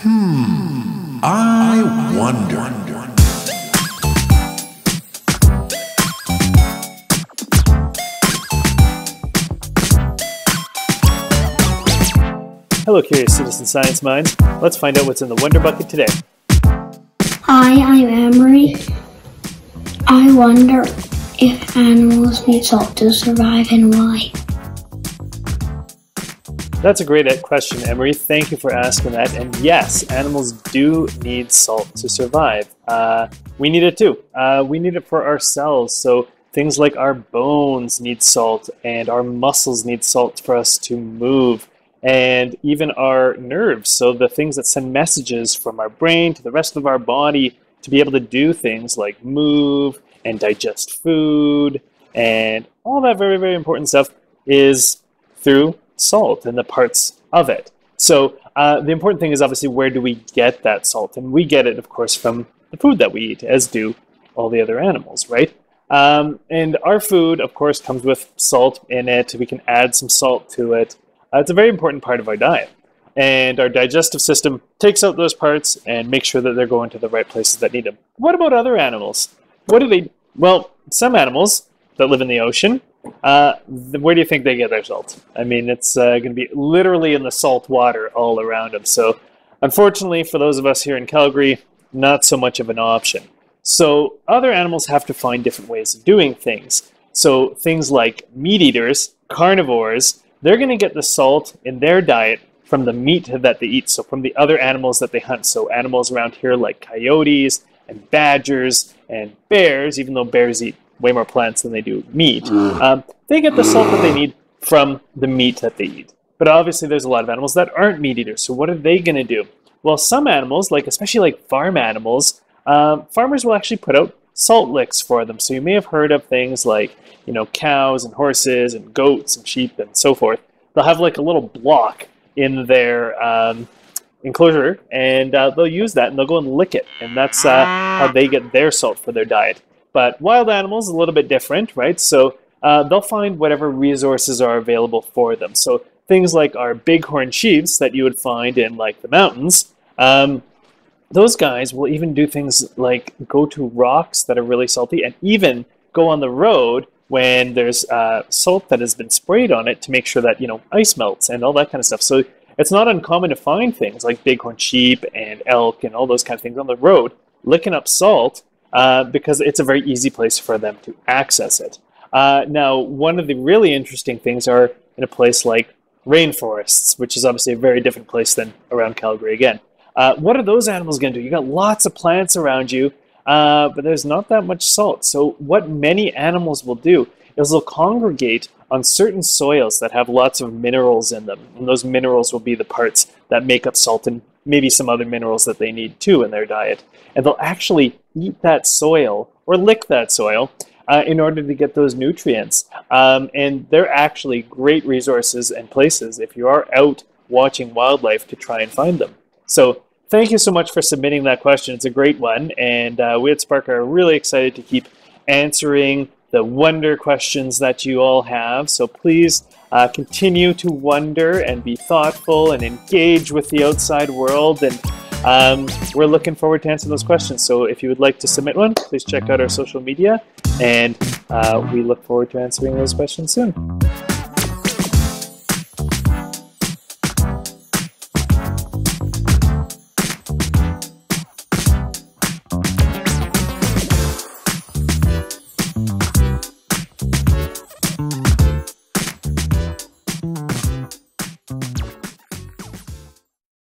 Hmm. I wonder. Hello, curious citizen science minds. Let's find out what's in the Wonder Bucket today. Hi, I'm Emery. I wonder if animals need salt to survive and why. That's a great question, Emery. Thank you for asking that. And yes, animals do need salt to survive. Uh, we need it too. Uh, we need it for ourselves. So things like our bones need salt, and our muscles need salt for us to move and even our nerves. So the things that send messages from our brain to the rest of our body to be able to do things like move and digest food and all that very, very important stuff is through salt and the parts of it. So uh, the important thing is obviously where do we get that salt? And we get it, of course, from the food that we eat, as do all the other animals, right? Um, and our food, of course, comes with salt in it. We can add some salt to it. Uh, it's a very important part of our diet. And our digestive system takes out those parts and makes sure that they're going to the right places that need them. What about other animals? What do they? Well, some animals that live in the ocean, uh, where do you think they get their salt? I mean, it's uh, going to be literally in the salt water all around them. So, unfortunately, for those of us here in Calgary, not so much of an option. So, other animals have to find different ways of doing things. So, things like meat eaters, carnivores, they're going to get the salt in their diet from the meat that they eat, so from the other animals that they hunt. So animals around here like coyotes and badgers and bears, even though bears eat way more plants than they do meat, um, they get the salt that they need from the meat that they eat. But obviously, there's a lot of animals that aren't meat eaters. So what are they going to do? Well, some animals, like especially like farm animals, um, farmers will actually put out salt licks for them. So you may have heard of things like, you know, cows and horses and goats and sheep and so forth. They'll have like a little block in their um, enclosure, and uh, they'll use that and they'll go and lick it, and that's uh, how they get their salt for their diet. But wild animals a little bit different, right? So uh, they'll find whatever resources are available for them. So things like our bighorn sheeps that you would find in like the mountains. Um, those guys will even do things like go to rocks that are really salty and even go on the road when there's uh, salt that has been sprayed on it to make sure that you know ice melts and all that kind of stuff. So it's not uncommon to find things like bighorn sheep and elk and all those kind of things on the road licking up salt uh, because it's a very easy place for them to access it. Uh, now, one of the really interesting things are in a place like rainforests, which is obviously a very different place than around Calgary again. Uh, what are those animals going to do? You've got lots of plants around you, uh, but there's not that much salt. So what many animals will do is they'll congregate on certain soils that have lots of minerals in them, and those minerals will be the parts that make up salt and maybe some other minerals that they need too in their diet. And they'll actually eat that soil or lick that soil uh, in order to get those nutrients. Um, and they're actually great resources and places if you are out watching wildlife to try and find them. So thank you so much for submitting that question. It's a great one. And uh, we at Spark are really excited to keep answering the wonder questions that you all have. So please uh, continue to wonder and be thoughtful and engage with the outside world. And um, we're looking forward to answering those questions. So if you would like to submit one, please check out our social media. And uh, we look forward to answering those questions soon.